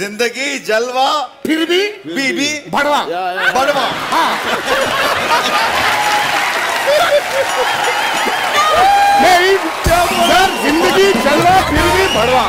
ज़िंदगी जलवा फिर भी बीबी भड़वा बड़वा हाँ। नहीं सर ज़िंदगी जलवा फिर भी भड़वा